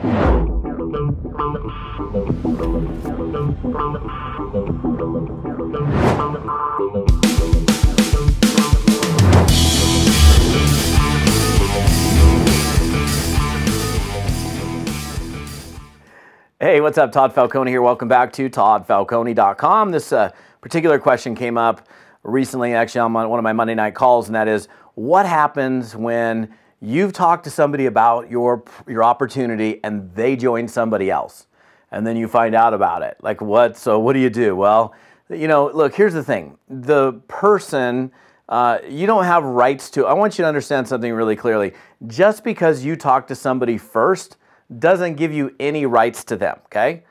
Hey, what's up? Todd Falcone here. Welcome back to toddfalcone.com. This uh, particular question came up recently, actually, on one of my Monday night calls, and that is what happens when you've talked to somebody about your, your opportunity and they join somebody else? And then you find out about it. Like, what? So, what do you do? Well, you know, look, here's the thing the person. Uh, you don't have rights to. I want you to understand something really clearly. Just because you talk to somebody first doesn't give you any rights to them, okay?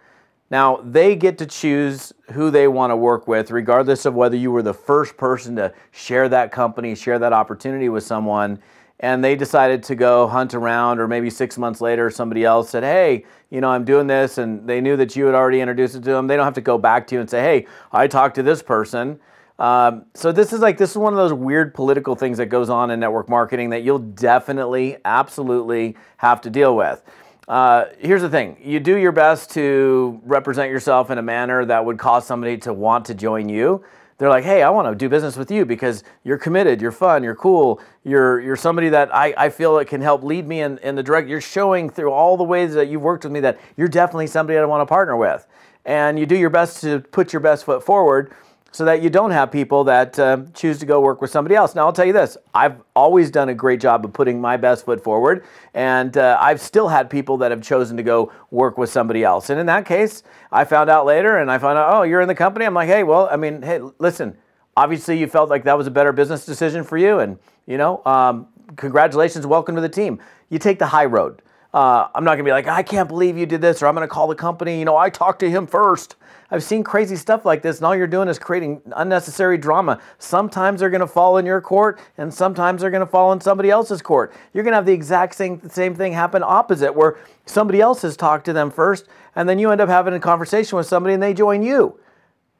Now, they get to choose who they want to work with, regardless of whether you were the first person to share that company, share that opportunity with someone, and they decided to go hunt around, or maybe six months later, somebody else said, Hey, you know, I'm doing this, and they knew that you had already introduced it to them. They don't have to go back to you and say, Hey, I talked to this person. Um, so this is like this is one of those weird political things that goes on in network marketing that you'll definitely, absolutely have to deal with. Uh, here's the thing you do your best to represent yourself in a manner that would cause somebody to want to join you. They're like, hey, I want to do business with you because you're committed, you're fun, you're cool, you're, you're somebody that I, I feel that can help lead me in, in the direct. You're showing through all the ways that you've worked with me that you're definitely somebody I want to partner with. And you do your best to put your best foot forward so that you don't have people that uh, choose to go work with somebody else. Now, I'll tell you this I've always done a great job of putting my best foot forward, and uh, I've still had people that have chosen to go work with somebody else. And in that case, I found out later and I found out, oh, you're in the company. I'm like, hey, well, I mean, hey, listen, obviously you felt like that was a better business decision for you, and, you know, um, congratulations, welcome to the team. You take the high road. Uh, I'm not gonna be like, I can't believe you did this, or I'm gonna call the company. You know, I talked to him first. I've seen crazy stuff like this, and all you're doing is creating unnecessary drama. Sometimes they're gonna fall in your court, and sometimes they're gonna fall in somebody else's court. You're gonna have the exact same same thing happen opposite, where somebody else has talked to them first, and then you end up having a conversation with somebody, and they join you,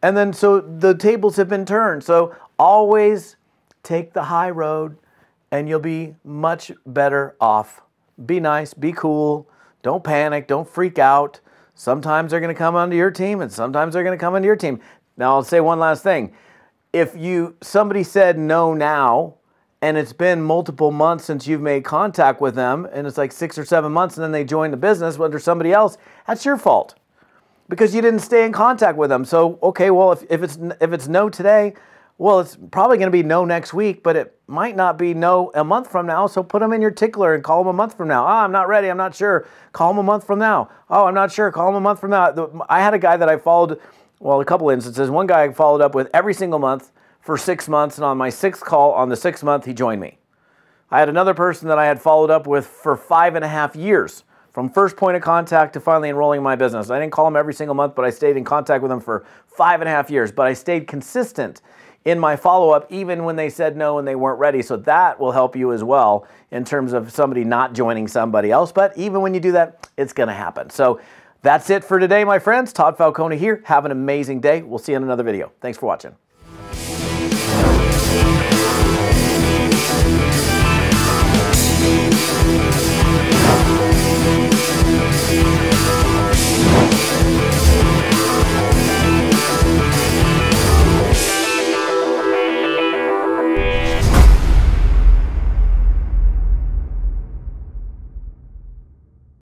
and then so the tables have been turned. So always take the high road, and you'll be much better off be nice, be cool, don't panic, don't freak out. Sometimes they're going to come onto your team and sometimes they're going to come onto your team. Now I'll say one last thing. If you somebody said no now and it's been multiple months since you've made contact with them and it's like 6 or 7 months and then they join the business under somebody else, that's your fault. Because you didn't stay in contact with them. So, okay, well if, if it's if it's no today, well, it's probably going to be no next week, but it might not be no a month from now. So put them in your tickler and call them a month from now. Ah, I'm not ready. I'm not sure. Call them a month from now. Oh, I'm not sure. Call them a month from now. I had a guy that I followed, well, a couple instances. One guy I followed up with every single month for six months, and on my sixth call on the sixth month, he joined me. I had another person that I had followed up with for five and a half years from first point of contact to finally enrolling in my business. I didn't call him every single month, but I stayed in contact with him for five and a half years. But I stayed consistent in my follow up, even when they said no and they weren't ready. So that will help you as well in terms of somebody not joining somebody else. But even when you do that, it's going to happen. So that's it for today, my friends. Todd Falcone here. Have an amazing day. We'll see you in another video. Thanks for watching.